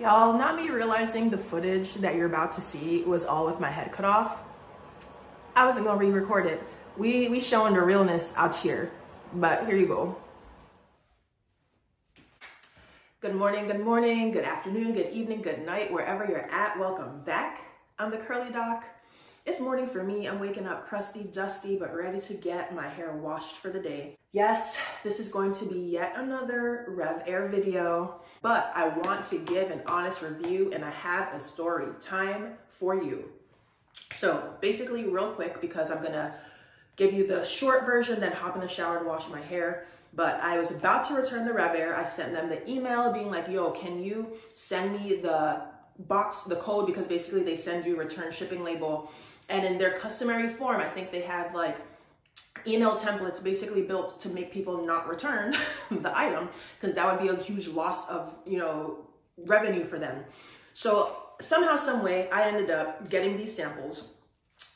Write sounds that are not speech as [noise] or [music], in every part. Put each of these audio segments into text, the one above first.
Y'all, not me realizing the footage that you're about to see was all with my head cut off. I wasn't gonna re-record it. We we showing the realness out here, but here you go. Good morning, good morning, good afternoon, good evening, good night, wherever you're at. Welcome back. I'm the Curly Doc. It's morning for me. I'm waking up crusty, dusty, but ready to get my hair washed for the day. Yes, this is going to be yet another RevAir video, but I want to give an honest review and I have a story time for you. So basically real quick, because I'm gonna give you the short version, then hop in the shower and wash my hair. But I was about to return the RevAir. I sent them the email being like, yo, can you send me the box, the code, because basically they send you return shipping label. And in their customary form, I think they have like email templates basically built to make people not return [laughs] the item because that would be a huge loss of, you know, revenue for them. So somehow, some way, I ended up getting these samples,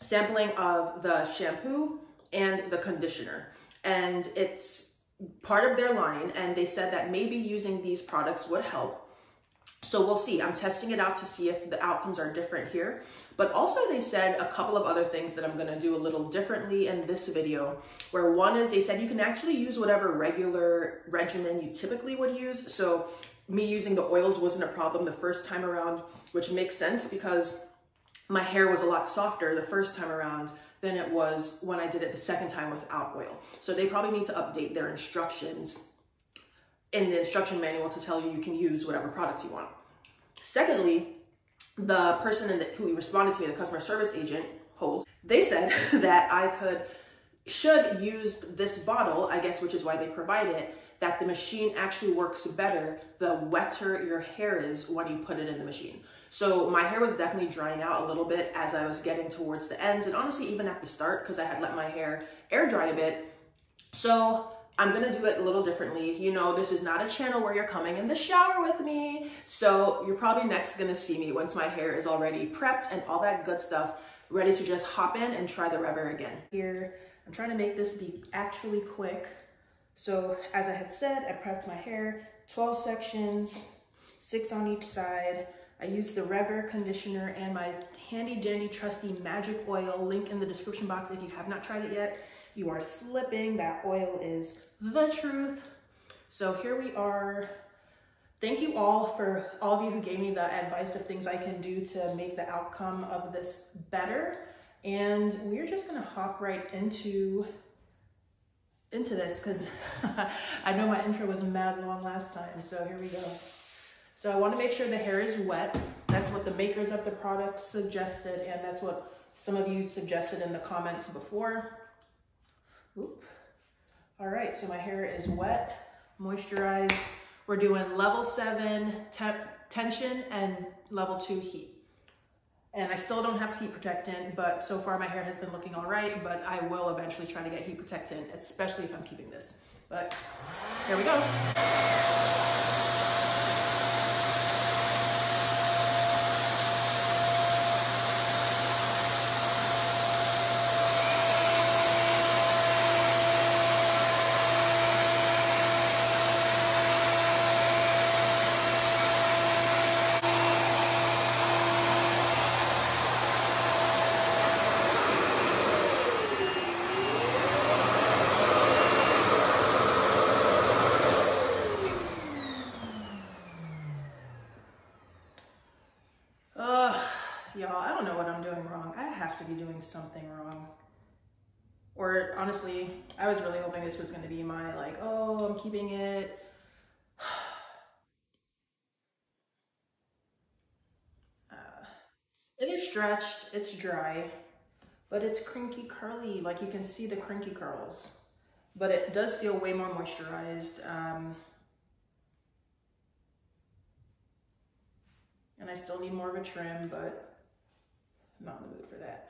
sampling of the shampoo and the conditioner. And it's part of their line. And they said that maybe using these products would help. So we'll see. I'm testing it out to see if the outcomes are different here. But also they said a couple of other things that I'm gonna do a little differently in this video, where one is they said you can actually use whatever regular regimen you typically would use. So me using the oils wasn't a problem the first time around, which makes sense because my hair was a lot softer the first time around than it was when I did it the second time without oil. So they probably need to update their instructions in the instruction manual to tell you you can use whatever products you want. Secondly, the person the, who responded to me, the customer service agent, hold, they said [laughs] that I could, should use this bottle, I guess, which is why they provide it, that the machine actually works better the wetter your hair is when you put it in the machine. So my hair was definitely drying out a little bit as I was getting towards the ends and honestly even at the start because I had let my hair air dry a bit. So I'm gonna do it a little differently. You know, this is not a channel where you're coming in the shower with me. So you're probably next gonna see me once my hair is already prepped and all that good stuff, ready to just hop in and try the RevAir again. Here, I'm trying to make this be actually quick. So as I had said, I prepped my hair, 12 sections, six on each side. I used the RevAir conditioner and my handy dandy trusty magic oil, link in the description box if you have not tried it yet. You are slipping. That oil is the truth. So here we are. Thank you all for all of you who gave me the advice of things I can do to make the outcome of this better. And we're just gonna hop right into into this because [laughs] I know my intro was mad long last time. So here we go. So I wanna make sure the hair is wet. That's what the makers of the product suggested and that's what some of you suggested in the comments before. Oop. All right, so my hair is wet, moisturized. We're doing level seven tension and level two heat. And I still don't have heat protectant, but so far my hair has been looking all right, but I will eventually try to get heat protectant, especially if I'm keeping this. But here we go. Something wrong. Or honestly, I was really hoping this was going to be my like, oh, I'm keeping it. [sighs] Uh, it is stretched, it's dry, but it's crinky curly. Like you can see the crinky curls, but it does feel way more moisturized. Um, and I still need more of a trim, but I'm not in the mood for that.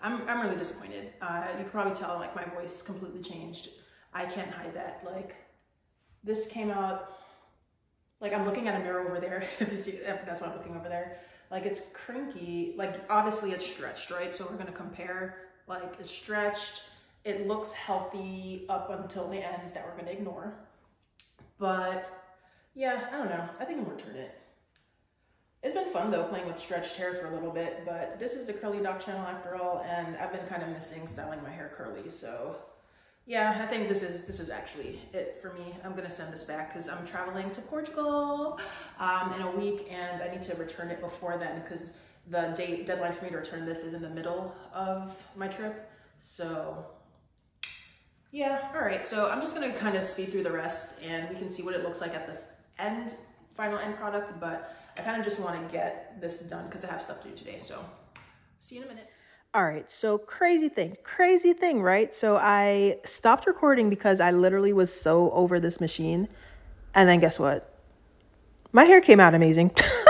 I'm, I'm really disappointed. Uh, you can probably tell like my voice completely changed. I can't hide that. Like this came out, like I'm looking at a mirror over there. [laughs] if you see, that's what I'm looking over there. Like it's crinky, like obviously it's stretched, right? So we're gonna compare, like it's stretched. It looks healthy up until the ends that we're gonna ignore. But yeah, I don't know. I think I'm gonna return it. Fun though, playing with stretched hair for a little bit, but this is the Curly Doc channel after all, and I've been kind of missing styling my hair curly, so yeah, I think this is this is actually it for me. I'm gonna send this back because I'm traveling to Portugal um, in a week, and I need to return it before then because the date deadline for me to return this is in the middle of my trip. So yeah, all right. So I'm just gonna kind of speed through the rest, and we can see what it looks like at the end, final end product. But I kind of just want to get this done because I have stuff to do today. So see you in a minute. All right, so crazy thing, crazy thing, right? So I stopped recording because I literally was so over this machine. And then guess what? My hair came out amazing. [laughs]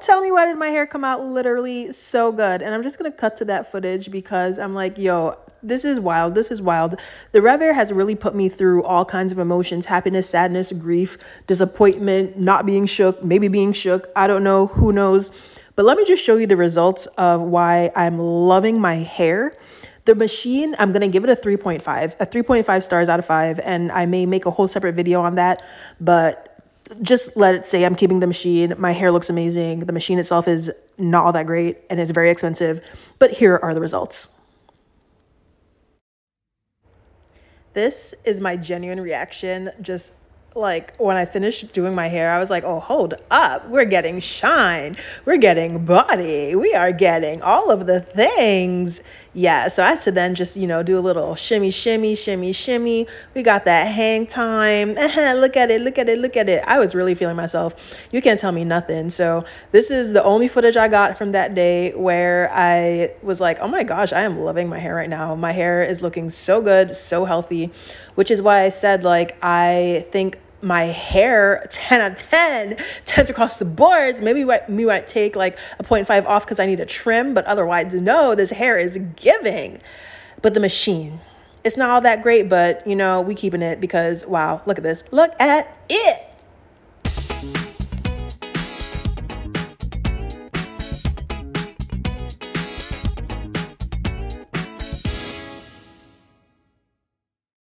Tell me why did my hair come out literally so good? And I'm just gonna cut to that footage because I'm like, yo, this is wild. This is wild. The RevAir has really put me through all kinds of emotions happiness, sadness, grief, disappointment, not being shook, maybe being shook. I don't know. Who knows? But let me just show you the results of why I'm loving my hair. The machine, I'm to give it a 3.5, a 3.5 stars out of 5. And I may make a whole separate video on that. But just let it say I'm keeping the machine. My hair looks amazing. The machine itself is not all that great and it's very expensive. But here are the results. This is my genuine reaction just like when I finished doing my hair, I was like, oh, hold up. We're getting shine. We're getting body. We are getting all of the things. Yeah. So I had to then just, you know, do a little shimmy, shimmy, shimmy, shimmy. We got that hang time. [laughs] look at it. Look at it. Look at it. I was really feeling myself. You can't tell me nothing. So this is the only footage I got from that day where I was like, oh my gosh, I am loving my hair right now. My hair is looking so good, so healthy, which is why I said, like, I think my hair 10 out of 10 10 across the boards. Maybe me might take like a 0.5 off because i need a trim but otherwise no this hair is giving. But the machine it's not all that great but you know we keeping it because wow look at this. Look at it